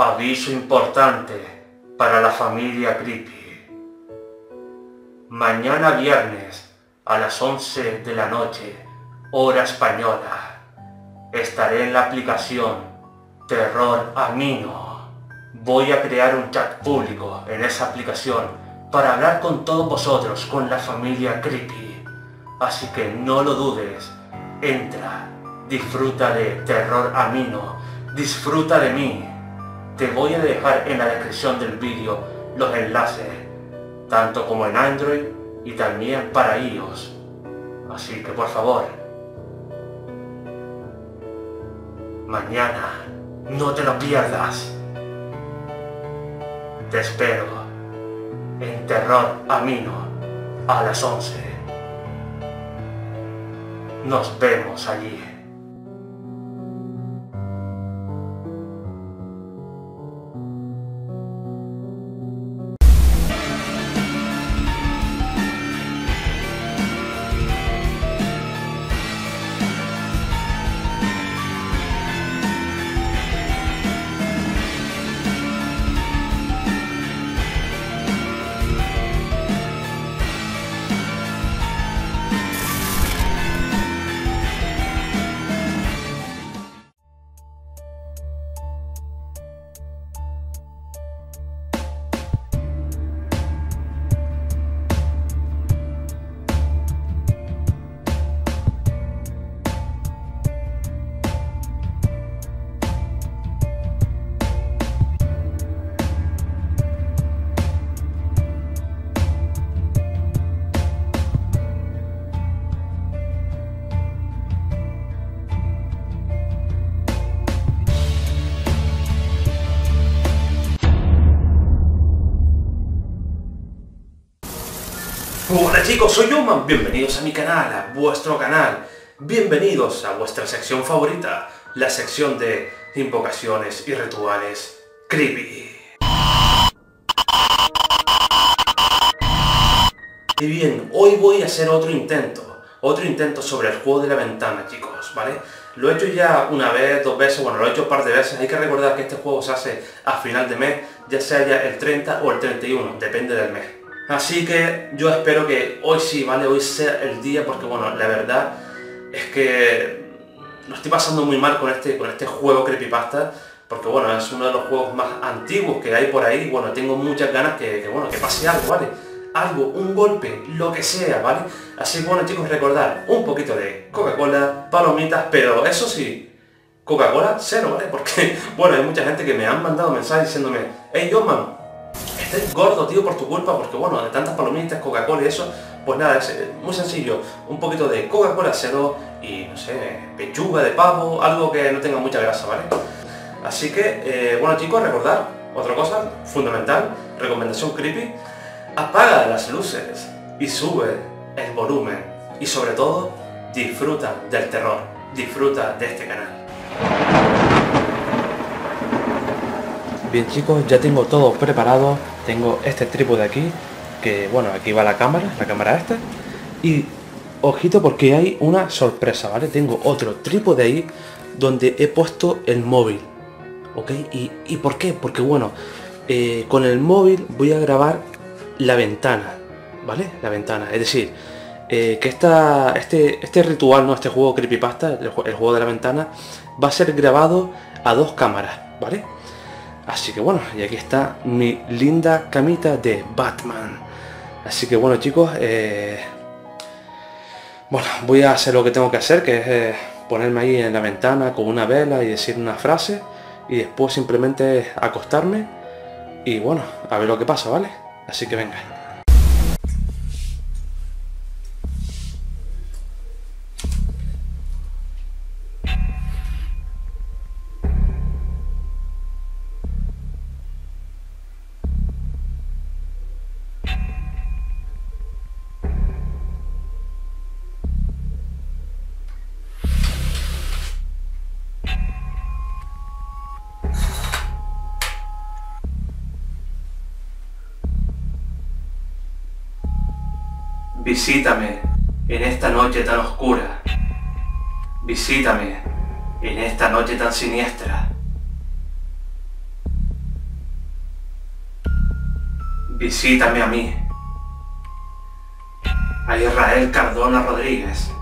Aviso importante para la familia Creepy. Mañana viernes a las 11 de la noche, hora española, estaré en la aplicación Terror Amino. Voy a crear un chat público en esa aplicación para hablar con todos vosotros, con la familia Creepy. Así que no lo dudes, entra, disfruta de Terror Amino, disfruta de mí te voy a dejar en la descripción del vídeo los enlaces, tanto como en Android y también para iOS. Así que por favor, mañana no te lo pierdas. Te espero en Terror Amino a las 11. Nos vemos allí. Hola chicos, soy Human, bienvenidos a mi canal, a vuestro canal. Bienvenidos a vuestra sección favorita, la sección de invocaciones y rituales creepy. Y bien, hoy voy a hacer otro intento, otro intento sobre el juego de la ventana, chicos, ¿vale? Lo he hecho ya una vez, dos veces, bueno, lo he hecho un par de veces. Hay que recordar que este juego se hace a final de mes, ya sea ya el 30 o el 31, depende del mes. Así que yo espero que hoy sí, ¿vale? Hoy sea el día porque, bueno, la verdad es que lo estoy pasando muy mal con este, con este juego Creepypasta porque, bueno, es uno de los juegos más antiguos que hay por ahí. Bueno, tengo muchas ganas que, bueno, que pase algo, ¿vale? Algo, un golpe, lo que sea, ¿vale? Así que, bueno, chicos, recordar un poquito de Coca-Cola, palomitas, pero eso sí, Coca-Cola cero, ¿vale? Porque, bueno, hay mucha gente que me han mandado mensajes diciéndome, hey, yo, estés gordo, tío, por tu culpa, porque bueno, de tantas palomitas, Coca-Cola y eso, pues nada, es eh, muy sencillo, un poquito de Coca-Cola cero y, no sé, pechuga de pavo, algo que no tenga mucha grasa, ¿vale? Así que, eh, bueno chicos, recordar, otra cosa fundamental, recomendación creepy, apaga las luces y sube el volumen y sobre todo, disfruta del terror, disfruta de este canal. Bien chicos, ya tengo todo preparado. Tengo este trípode aquí, que bueno, aquí va la cámara, la cámara esta. Y ojito porque hay una sorpresa, ¿vale? Tengo otro trípode ahí donde he puesto el móvil. ¿Ok? ¿Y, por qué? Porque bueno, eh, con el móvil voy a grabar la ventana, ¿vale? La ventana. Es decir, eh, que esta, este, este ritual, ¿no? Este juego Creepypasta, el, el juego de la ventana, va a ser grabado a dos cámaras, ¿vale? Así que bueno, y aquí está mi linda camita de Batman. Así que bueno chicos, eh, bueno, voy a hacer lo que tengo que hacer, que es eh, ponerme ahí en la ventana con una vela y decir una frase y después simplemente acostarme y bueno, a ver lo que pasa, ¿vale? Así que venga. Visítame en esta noche tan oscura. Visítame en esta noche tan siniestra. Visítame a mí, a Israel Cardona Rodríguez.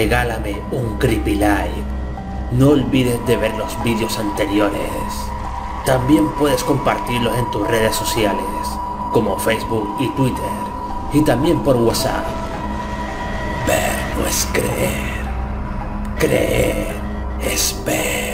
Regálame un creepy like. No olvides de ver los vídeos anteriores. También puedes compartirlos en tus redes sociales, como Facebook y Twitter, y también por WhatsApp. Ver no es creer. Creer es ver.